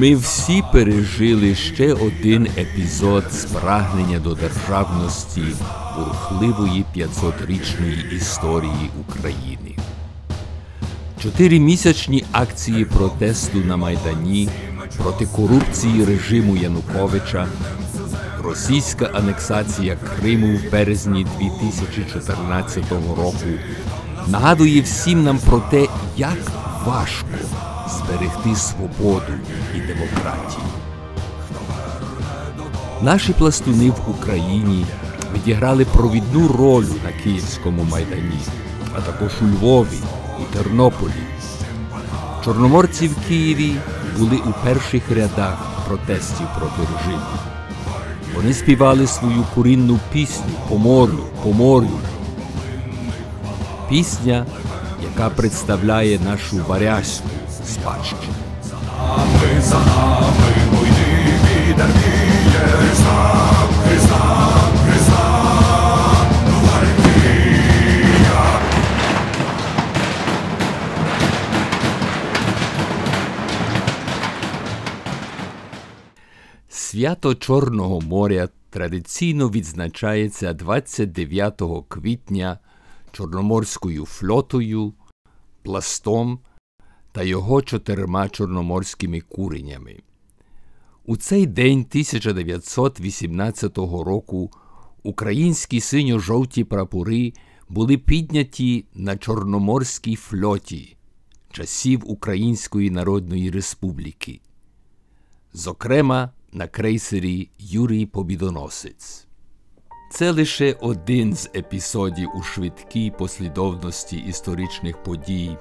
Ми всі пережили ще один епізод спрагнення до державності бурхливої 500-річної історії України. Чотиримісячні акції протесту на Майдані проти корупції режиму Януковича, російська анексація Криму в березні 2014 року нагадує всім нам про те, як важко зберегти свободу і демократію. Наші пластуни в Україні відіграли провідну роль на Київському майдані, а також у Львові, у Тернополі. Чорноморці в Києві були у перших рядах протестів проти режиму. Вони співали свою курінну пісню Поморю, поморю. Пісня, яка представляє нашу варязьку спадщину. Ми за нами війни вітер віє, Христа, Христа, Христа, Валькія. Свято Чорного моря традиційно відзначається 29 квітня Чорноморською флотою, пластом та його чотирма чорноморськими куренями. У цей день 1918 року українські синьо-жовті прапори були підняті на Чорноморській флоті часів Української Народної Республіки, зокрема на крейсері Юрій Побідоносець. Це лише один з епізодів у швидкій послідовності історичних подій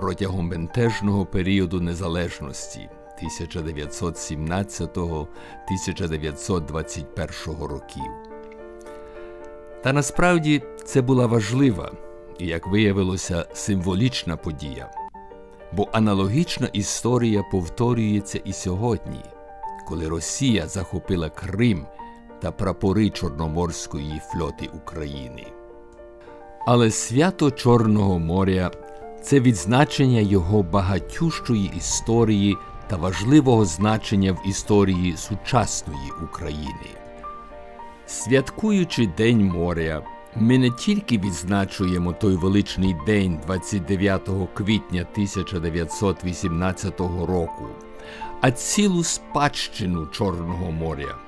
протягом бентежного періоду незалежності 1917-1921 років. Та насправді це була важлива і, як виявилося, символічна подія, бо аналогічна історія повторюється і сьогодні, коли Росія захопила Крим та прапори Чорноморської флоти України. Але свято Чорного моря це відзначення його багатющої історії та важливого значення в історії сучасної України. Святкуючи День моря, ми не тільки відзначуємо той величний день 29 квітня 1918 року, а цілу спадщину Чорного моря,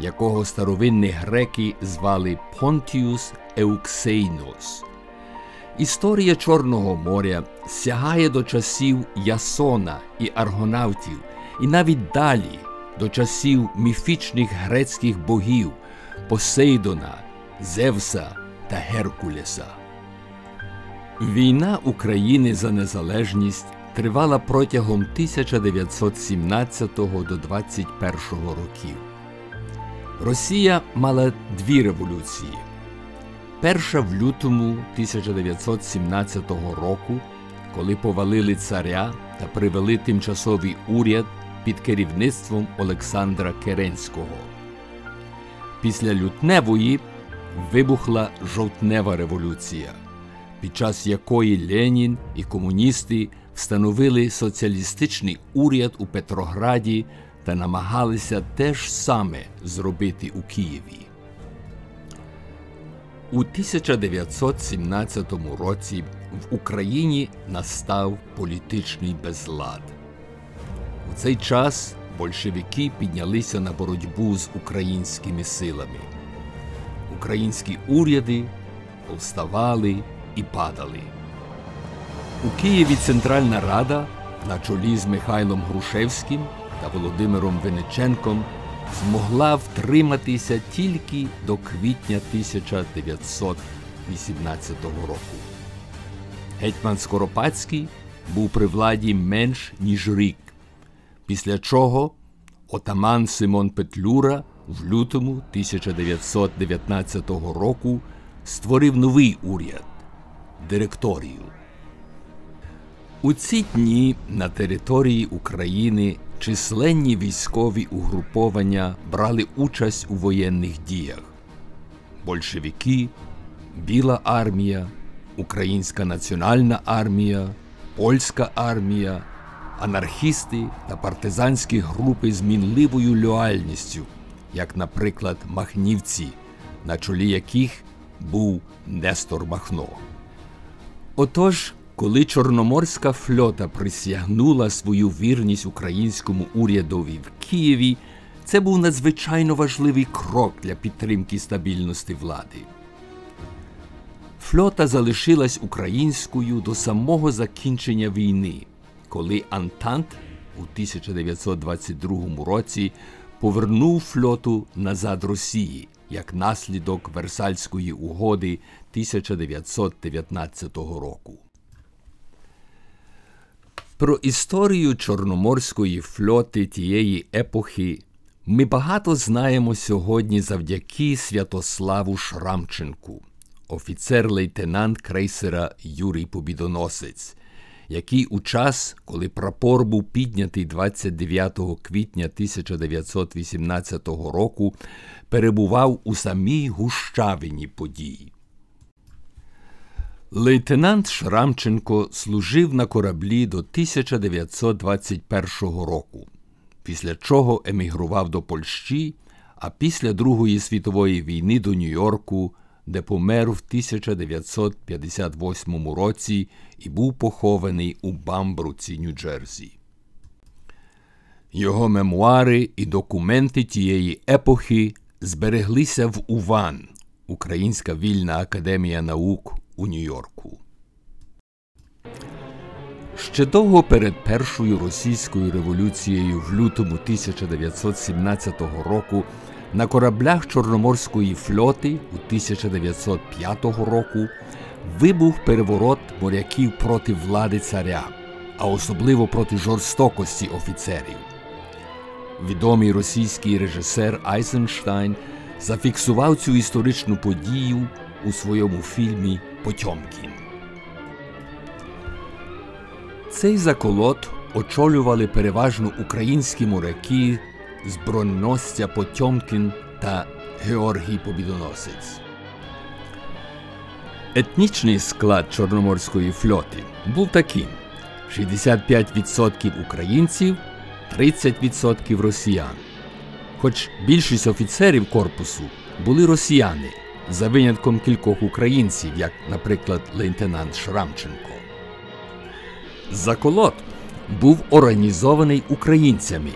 якого старовинні греки звали Понтіус Еуксейнос. Історія Чорного моря сягає до часів Ясона і аргонавтів, і навіть далі до часів міфічних грецьких богів Посейдона, Зевса та Геркулеса. Війна України за незалежність тривала протягом 1917 до 21 років. Росія мала дві революції. Перша в лютому 1917 року, коли повалили царя та привели тимчасовий уряд під керівництвом Олександра Керенського. Після лютневої вибухла жовтнева революція, під час якої Ленін і комуністи встановили соціалістичний уряд у Петрограді та намагалися те ж саме зробити у Києві. У 1917 році в Україні настав політичний безлад. У цей час большевики піднялися на боротьбу з українськими силами. Українські уряди повставали і падали. У Києві Центральна Рада на чолі з Михайлом Грушевським та Володимиром Вениченком змогла втриматися тільки до квітня 1918 року. Гетьман Скоропадський був при владі менш ніж рік, після чого отаман Симон Петлюра в лютому 1919 року створив новий уряд директорію. У ці дні на території України численні військові угруповання брали участь у воєнних діях: большевики, Біла армія, Українська національна армія, Польська армія, анархісти та партизанські групи з мінливою лояльністю, як, наприклад, махнівці, на чолі яких був Нестор Махно. Отож, коли Чорноморська флота присягнула свою вірність українському урядові в Києві, це був надзвичайно важливий крок для підтримки стабільності влади. Флота залишилась українською до самого закінчення війни, коли Антант у 1922 році повернув флоту назад Росії як наслідок Версальської угоди 1919 року. Про історію Чорноморської флоти тієї епохи ми багато знаємо сьогодні завдяки Святославу Шрамченку, офіцер-лейтенант крейсера Юрій Побідоносець, який у час, коли прапор був піднятий 29 квітня 1918 року, перебував у самій гущавині подій. Лейтенант Шрамченко служив на кораблі до 1921 року, після чого емігрував до Польщі, а після Другої світової війни до Нью-Йорку, де помер в 1958 році і був похований у Бамбруці, Нью-Джерсі. Його мемуари і документи тієї епохи збереглися в УВАН, Українська вільна академія наук у Нью-Йорку. Ще довго перед Першою російською революцією в лютому 1917 року на кораблях Чорноморської флоти у 1905 року вибух переворот моряків проти влади царя, а особливо проти жорстокості офіцерів. Відомий російський режисер Айзенштайн зафіксував цю історичну подію у своєму фільмі Потьомкін. Цей заколот очолювали переважно українські моряки з Потьомкін та Георгій Побідоносець. Етнічний склад Чорноморської флоти був таким: 65% українців, 30% росіян. Хоч більшість офіцерів корпусу були росіяни, за винятком кількох українців, як, наприклад, лейтенант Шрамченко. Заколот був організований українцями,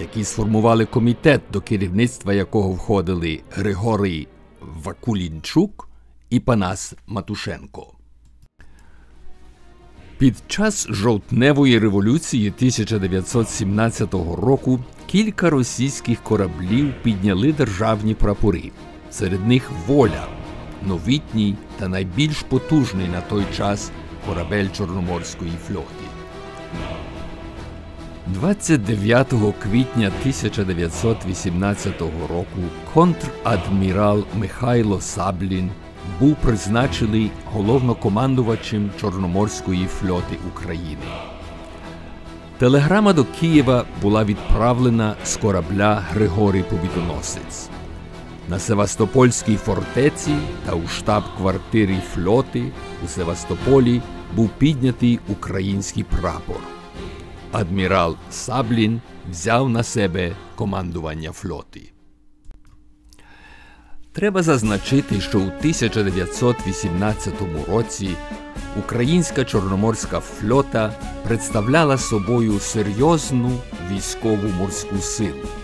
які сформували комітет, до керівництва якого входили Григорій Вакулінчук і Панас Матушенко. Під час жовтневої революції 1917 року кілька російських кораблів підняли державні прапори. Серед них воля, новітній та найбільш потужний на той час корабель Чорноморської флоти. 29 квітня 1918 року контрадмірал Михайло Саблін був призначений головнокомандувачем Чорноморської флоти України. Телеграма до Києва була відправлена з корабля Григорій Побідоносець. На Севастопольській фортеці та у штаб-квартирі флоти у Севастополі був піднятий український прапор. Адмірал Саблін взяв на себе командування флоти. Треба зазначити, що у 1918 році українська Чорноморська флота представляла собою серйозну військову морську силу.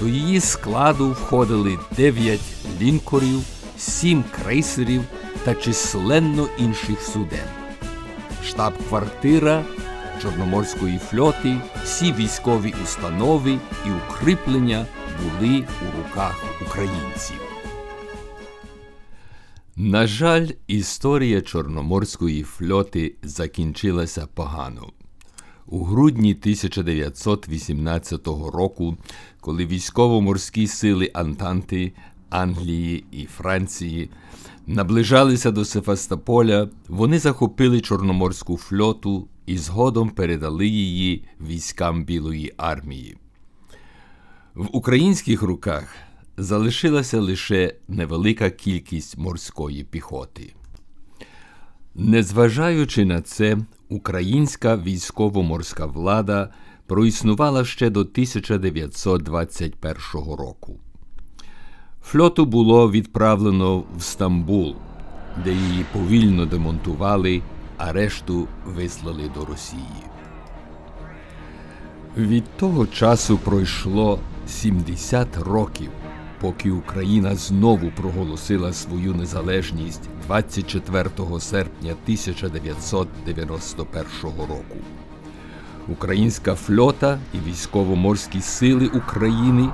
До її складу входили 9 лінкорів, 7 крейсерів та численно інших суден. Штаб-квартира Чорноморської флоти, всі військові установи і укріплення були у руках українців. На жаль, історія Чорноморської флоти закінчилася погано. У грудні 1918 року, коли військово-морські сили Антанти Англії і Франції наближалися до Севастополя, вони захопили Чорноморську флоту і згодом передали її військам Білої армії. В українських руках залишилася лише невелика кількість морської піхоти. Незважаючи на це, Українська військово-морська влада проіснувала ще до 1921 року. Флоту було відправлено в Стамбул, де її повільно демонтували, а решту вислали до Росії. Від того часу пройшло 70 років, поки Україна знову проголосила свою незалежність 24 серпня 1991 року. Українська флота і військово-морські сили України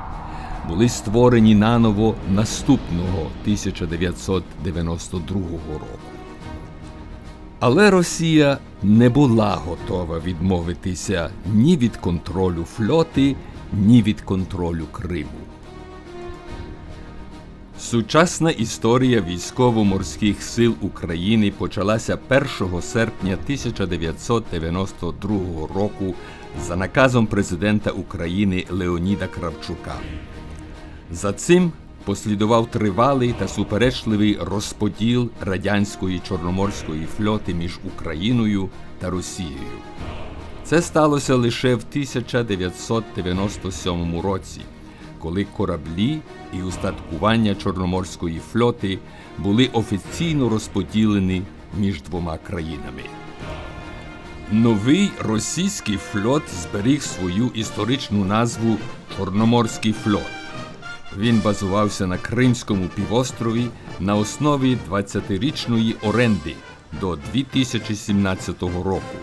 були створені наново наступного 1992 року. Але Росія не була готова відмовитися ні від контролю флоти, ні від контролю Криму. Сучасна історія військово-морських сил України почалася 1 серпня 1992 року за наказом президента України Леоніда Кравчука. За цим послідував тривалий та суперечливий розподіл радянської чорноморської флоти між Україною та Росією. Це сталося лише в 1997 році, коли кораблі і устаткування Чорноморської флоти були офіційно розподілені між двома країнами. Новий російський флот зберіг свою історичну назву Чорноморський флот. Він базувався на Кримському півострові на основі 20-річної оренди до 2017 року.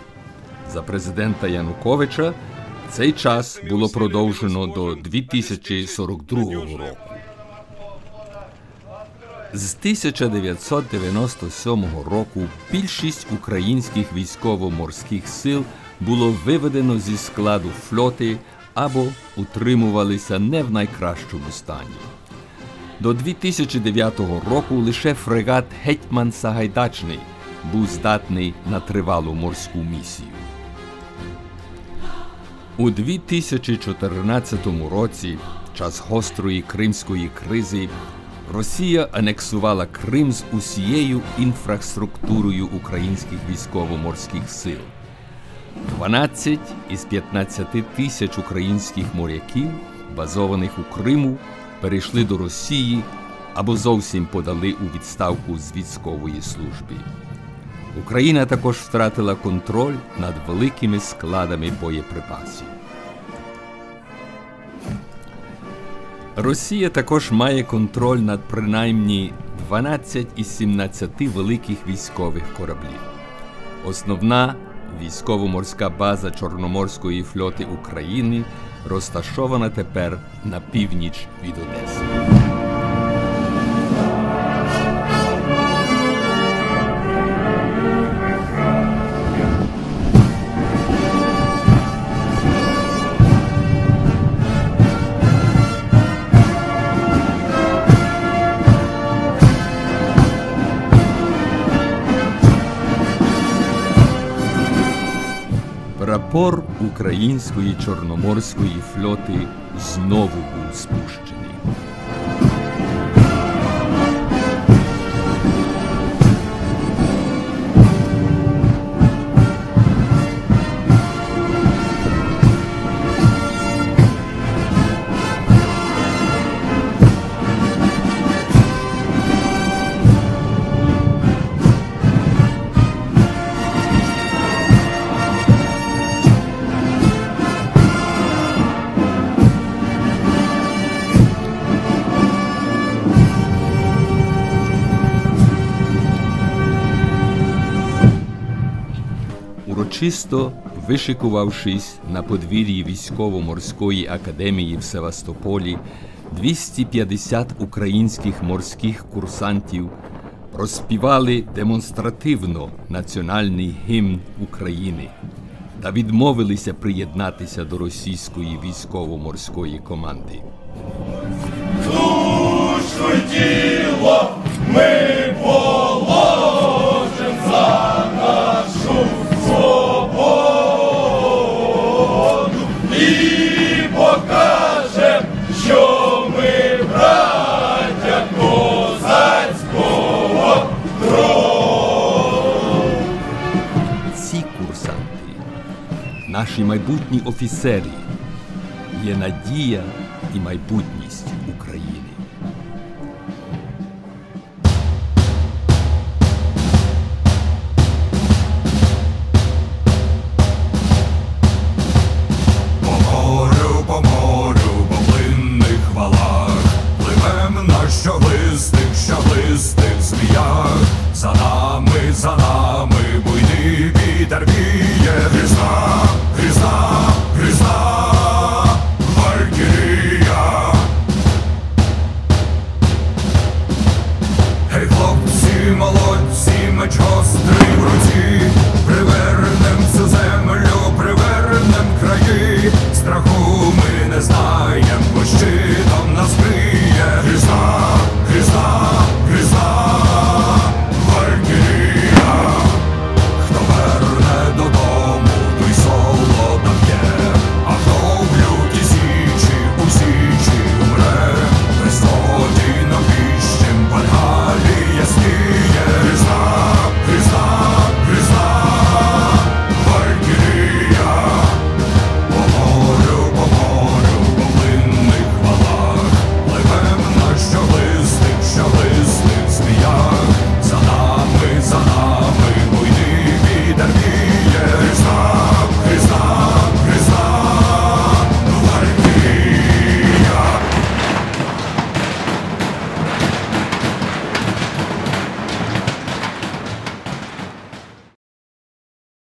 За президента Януковича цей час було продовжено до 2042 року. З 1997 року більшість українських військово-морських сил було виведено зі складу флоти або утримувалися не в найкращому стані. До 2009 року лише фрегат Гетьман Сагайдачний був здатний на тривалу морську місію. У 2014 році, час гострої кримської кризи, Росія анексувала Крим з усією інфраструктурою українських військово-морських сил. 12 із 15 тисяч українських моряків, базованих у Криму, перейшли до Росії або зовсім подали у відставку з військової служби. Україна також втратила контроль над великими складами боєприпасів. Росія також має контроль над принаймні 12 із 17 великих військових кораблів. Основна військово-морська база Чорноморської флоти України розташована тепер на північ від Одеси. Прапор української чорноморської флоти знову був спущений. Урочисто вишикувавшись на подвір'ї військово-морської академії в Севастополі, 250 українських морських курсантів проспівали демонстративно національний гімн України та відмовилися приєднатися до російської військово-морської команди. Душу тіло наші майбутні офіцери, є надія і України. молодці меч гострий в руці.